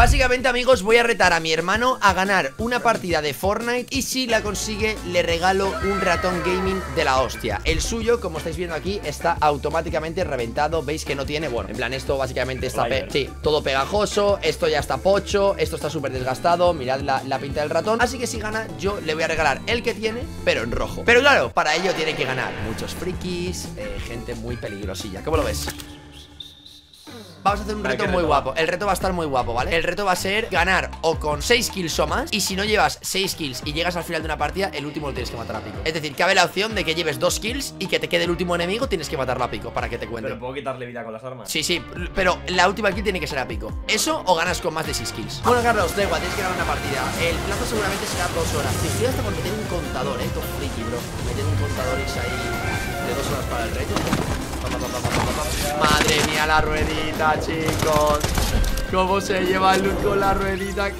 Básicamente, amigos, voy a retar a mi hermano a ganar una partida de Fortnite Y si la consigue, le regalo un ratón gaming de la hostia. El suyo, como estáis viendo aquí, está automáticamente reventado. Veis que no tiene, bueno, en plan, esto básicamente está... Sí, todo pegajoso, esto ya está pocho, esto está súper desgastado Mirad la, la pinta del ratón. Así que si gana, yo le voy a regalar el que tiene, pero en rojo. Pero claro, para ello tiene que ganar muchos frikis, eh, gente muy peligrosilla. ¿Cómo lo ves? Vamos a hacer un reto muy guapo. El reto va a estar muy guapo, ¿vale? El reto va a ser ganar o con 6 kills o más Y si no llevas 6 kills y llegas al final de una partida El último lo tienes que matar a pico. Es decir, cabe la opción de que lleves 2 kills Y que te quede el último enemigo, tienes que matarlo a pico Para que te cuente. Pero puedo quitarle vida con las armas. Sí, sí, pero la última kill tiene que ser a pico. Eso o ganas con más de 6 kills. Bueno, Carlos, da igual, tienes que ganar una partida. El plazo seguramente será 2 horas. Estoy hasta meter un contador, eh, todo friki, bro. Meter un contador y ahí de 2 horas para el reto Madre mía, la ruedita, chicos. ¿Cómo se lleva el loot con la ruedita?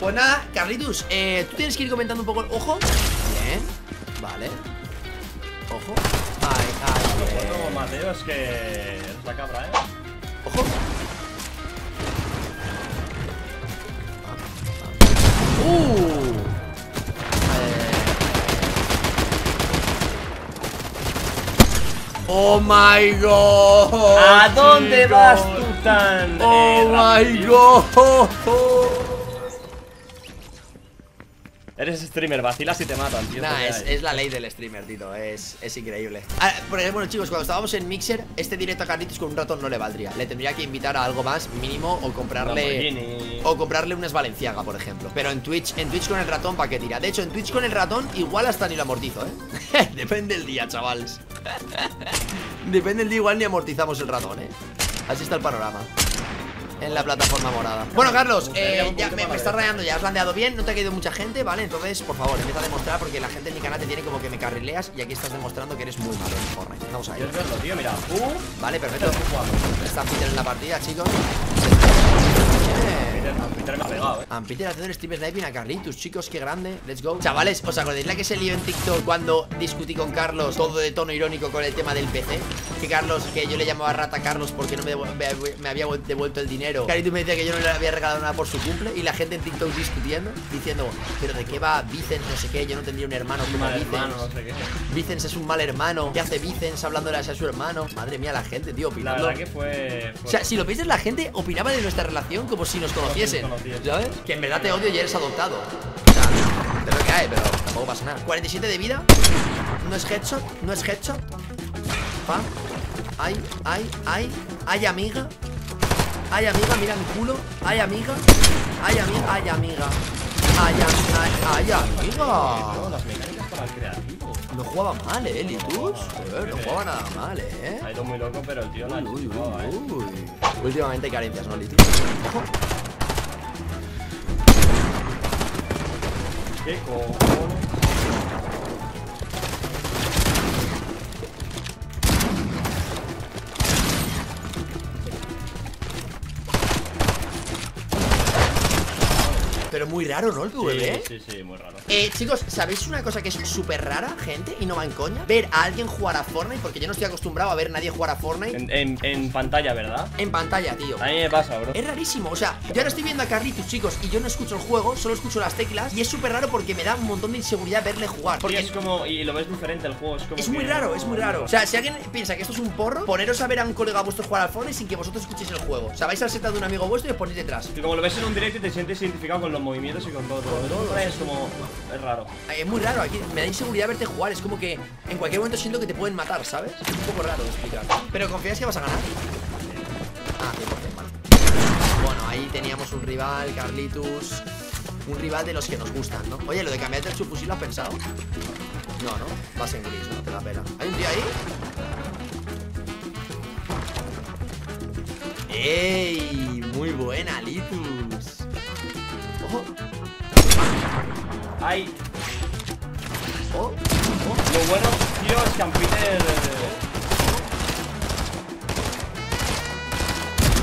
Pues nada, Carlitus, eh, tú tienes que ir comentando un poco. Ojo. Bien. Vale. Ojo. Ay, ay. Bueno, Mateo, es que es la cabra, ¿eh? Ojo. Uh. Oh my god. ¿A dónde vas tú tan? Oh my god. Eres streamer, vacilas y te matan, tío. Nah, es, la ley del streamer, Tito. Es, es increíble. Ah, por ejemplo, bueno, chicos, cuando estábamos en Mixer, este directo a Carlitos con un ratón no le valdría. Le tendría que invitar a algo más mínimo o comprarle. O comprarle unas Valenciaga, por ejemplo. Pero en Twitch, en Twitch con el ratón, ¿para qué tira? De hecho, en Twitch con el ratón, igual hasta ni lo amortizo, ¿eh? Depende el día, chavales. Depende el día, igual ni amortizamos el ratón, ¿eh? Así está el panorama en la plataforma morada. Bueno, Carlos, eh, ya me, está rayando ya Has landeado bien, no te ha caído mucha gente, ¿vale? Entonces, por favor, empieza a demostrar Porque la gente en mi canal te tiene como que me carrileas Y aquí estás demostrando que eres muy malo en Fortnite Vamos a ir tío, mira Vale, perfecto. Está Peter en la partida, chicos Peter me ha pegado, eh. Ampeter haciendo el stream sniping a Carlitos, chicos, qué grande. Let's go. Chavales, ¿os acordáis la que se lió en TikTok Cuando discutí con Carlos Todo de tono irónico con el tema del PC Que Carlos, que yo le llamaba rata a Carlos Porque no me, me había devuelto el dinero. Carito me decía que yo no le había regalado nada por su cumple Y la gente en TikTok discutiendo Diciendo, pero ¿de qué va Vicens? No sé qué, yo no tendría un hermano como Vicens no sé Vicens es un mal hermano. ¿Qué hace Vicens hablando de a su hermano? Madre mía, la gente, tío, opinando La verdad que fue, O sea, si lo piensas, la gente opinaba de nuestra relación Como si nos conociesen ¿Sabes? Que en verdad te odio y eres adoptado O sea, de lo que hay, pero tampoco pasa nada 47 de vida No es headshot, no es headshot Pa Ay, ay, ay Ay, amiga Ay, amiga, mira mi culo. Ay, amiga. Ay, amiga. Ay, amiga. Ay, ay, ay, amiga. No jugaba mal, eh, Litus. no jugaba nada mal, eh. Ha ido muy loco, pero el tío no uy, uy, uy, Últimamente hay carencias, ¿no, Litus? ¿Qué cojones? Pero muy raro, ¿no? El PvP Sí, sí, sí, muy raro. Eh, chicos, ¿sabéis una cosa que es súper rara, gente? Y no va en coña. Ver a alguien jugar a Fortnite Porque yo no estoy acostumbrado a ver a nadie jugar a Fortnite. En, pantalla, ¿verdad? En pantalla, tío. A mí me pasa, bro. Es rarísimo, o sea, yo ahora estoy viendo a Carlitos, chicos Y yo no escucho el juego, solo escucho las teclas Y es súper raro porque me da un montón de inseguridad verle jugar. Porque es como, y lo ves diferente el juego Es, como es muy raro, es muy raro. O sea, si alguien piensa que esto es un porro Poneros a ver a un colega vuestro jugar al Fortnite Sin que vosotros escuchéis el juego. O sea, vais al set de un amigo vuestro y os ponéis detrás Y como lo ves en un directo y te sientes identificado con los movimientos y con todo, Es como, es raro Es muy raro, aquí me da inseguridad verte jugar Es como que en cualquier momento siento que te pueden matar, ¿sabes? Es un poco raro de explicar Pero ¿confías que vas a ganar? Ah, 100%, vale Bueno, ahí teníamos un rival, Carlitus Un rival de los que nos gustan, ¿no? Oye, lo de cambiarte el subfusil ¿lo has pensado? No, no, vas en gris, no te da pena ¿Hay un tío ahí? ¡Ey! Muy buena, Litus ¡Ay! Oh, Lo bueno, tío, es que Ampiter...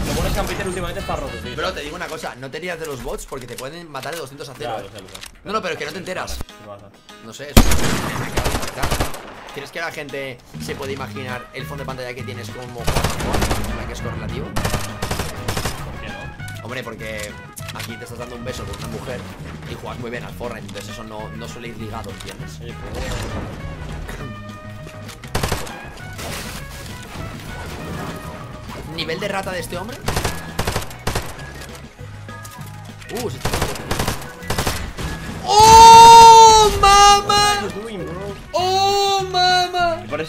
Lo bueno es que Ampiter últimamente está roto, tío. Pero te digo una cosa, no te de los bots porque te pueden matar de 200 a 0. ¿eh? No, no, pero que no te enteras. No sé, eso ¿Tienes que la gente se puede imaginar el fondo de pantalla que tienes como que es correlativo? Hombre, porque aquí te estás dando un beso con una mujer y juegas muy bien al Fortnite, entonces eso no, no suele ir ligado, ¿entiendes? Pues, ¿Nivel de rata de este hombre? Uh, se está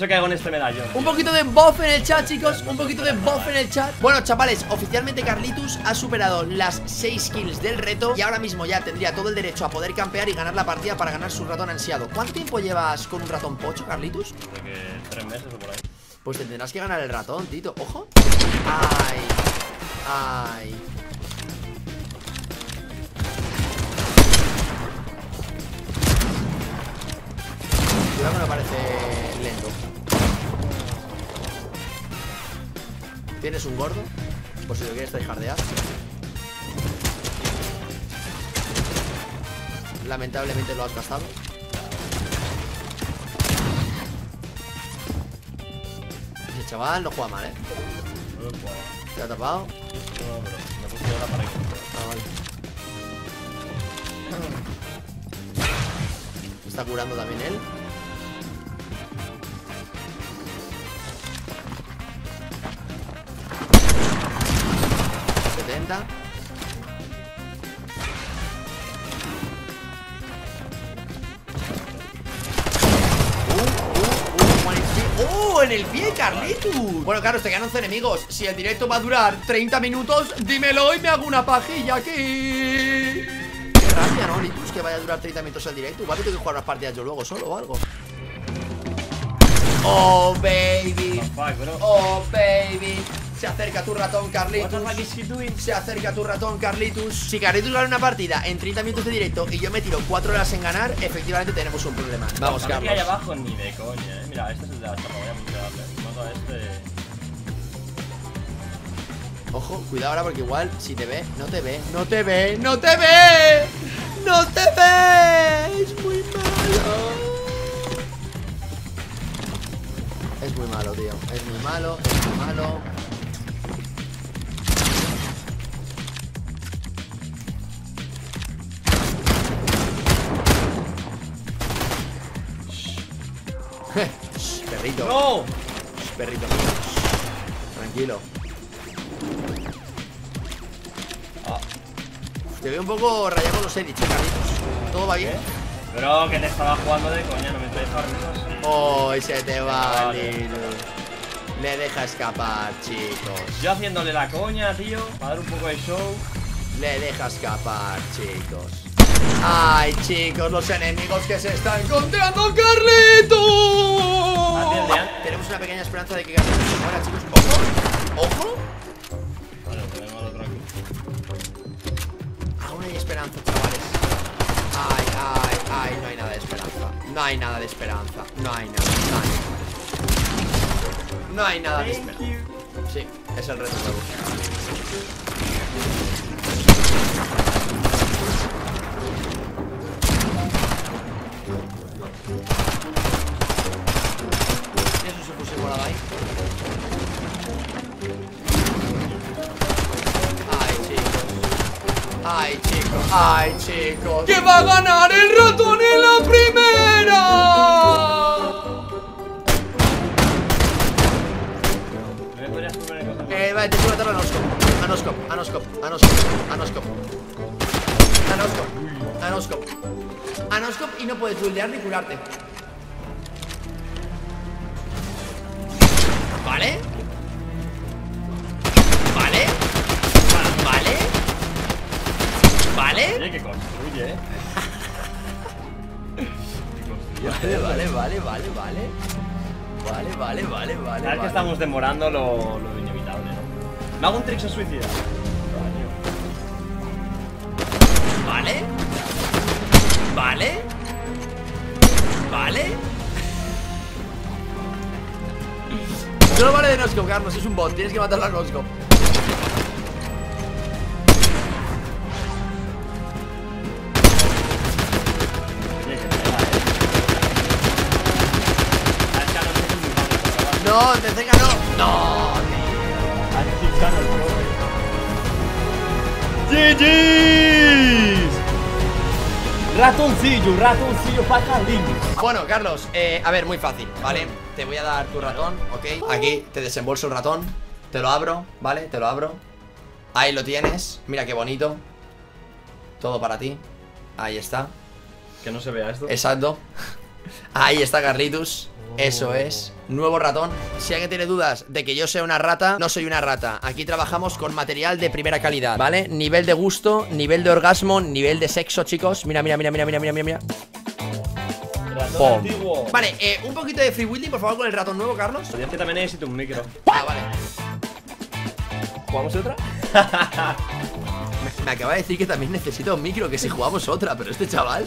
eso caigo en este medallón. Un poquito de buff en el chat, chicos Un poquito de buff en el chat Bueno, chavales, oficialmente Carlitus ha superado las 6 kills del reto Y ahora mismo ya tendría todo el derecho a poder campear y ganar la partida para ganar su ratón ansiado ¿Cuánto tiempo llevas con un ratón pocho, Carlitus? De que tres meses o por ahí. Pues te tendrás que ganar el ratón, Tito ¡Ojo! ¡Ay! ¡Ay! Cuidado que me parece lento ¿Tienes un gordo? Por si lo quieres tryhardear Lamentablemente lo has gastado Ese chaval no juega mal, ¿eh? No lo. ¿Te ha tapado? No, pero me. Ah, vale. Está curando también él. ¿70? Uh, uh, uh. ¡Oh! En el pie, Carlitus. Bueno, claro, te quedan 11 enemigos. Si el directo va a durar 30 minutos, dímelo y me hago una pajilla aquí. Qué rabia, ¿no, Litus? Que vaya a durar 30 minutos el directo. Igual que tengo que jugar unas partidas yo luego solo o algo. Oh, baby. Oh, baby. Se acerca tu ratón, What the Carlitus. fuck is he doing? Se acerca tu ratón, Carlitus. Si Carlitus gana una partida en 30 minutos de directo y yo me tiro 4 horas en ganar, efectivamente tenemos un problema. Vamos, Carlos. abajo ni de coña, eh. Mira, este es el de la chapa, voy a putearle. Mato a este. Ojo, cuidado ahora porque igual si te ve, no te ve, no te ve, no te ve, no te ve. Es muy malo. Es muy malo, tío. Es muy malo, es muy malo. Perrito. ¡No! Perrito. Tranquilo. Ah, Te veo un poco rayado con los edits, eh, Carlitos. ¿Todo va bien? Bro, que te estaba jugando de coña, no me mismo así. Oh, se te va, Vale. Lilo. Le deja escapar, chicos. Yo haciéndole la coña, tío, para dar un poco de show. Le deja escapar, chicos. Ay, chicos, los enemigos que se están encontrando, ¿eh? Tenemos una pequeña esperanza de que Carlitos se muera, chicos. Ojo, ojo. Vale, tenemos al otro aquí. Aún hay esperanza, chavales. Ay, ay, ay, no hay nada de esperanza. No hay nada de esperanza. No hay nada, no hay nada. No hay nada de esperanza. Sí, es el reto nuevo. Ganar el ratón en la primera! Eh, vale, te subo a matar a Anoscop. Anoscop, Anoscop, Anoscop, Anoscop. Anoscop, Anoscop. Anoscop y no puedes buildear ni curarte. Que construye, eh. Vale, vale, vale, vale, vale. Vale, vale, vale, vale. Sabes que estamos demorando lo, lo inevitable, ¿no? Me hago un trixo suicida. ¿Vale? ¿Vale? ¿Vale? No vale de Noscop, Carlos, es un bot, tienes que matarlo a Noscop. No, te tenga no. No, pobre. GG's. Ratoncillo, ratoncillo para Carlitos. Bueno, Carlos, eh, a ver, muy fácil, ¿vale? Te voy a dar tu ratón, ¿ok? Aquí te desembolso el ratón Te lo abro, ¿vale? Te lo abro Ahí lo tienes, mira qué bonito Todo para ti Ahí está Que no se vea esto Exacto Ahí está Carlitos eso es, nuevo ratón Si alguien tiene dudas de que yo sea una rata No soy una rata, aquí trabajamos con material de primera calidad ¿Vale? Nivel de gusto, nivel de orgasmo, nivel de sexo, chicos Mira, mira, mira, mira, mira, mira, mira Pom. Vale, eh, un poquito de free wheeling, por favor, con el ratón nuevo, Carlos Podría que también necesito un micro. Ah, vale ¿Jugamos otra? me, me acaba de decir que también necesito un micro Que si jugamos otra, pero este chaval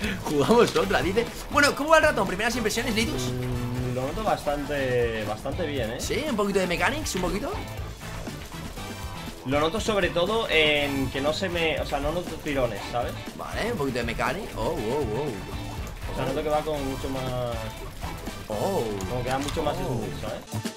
Jugamos otra, dice Bueno, ¿cómo va el ratón? ¿Primeras impresiones, Litus? Mm, Lo noto bastante, bastante bien, ¿eh? Sí, un poquito de mechanics, un poquito Lo noto sobre todo en que no se me... O sea, no noto tirones, ¿sabes? Vale, un poquito de mechanics Oh, wow, wow O sea, noto que va con mucho más... Oh Como que da mucho más ¿sabes?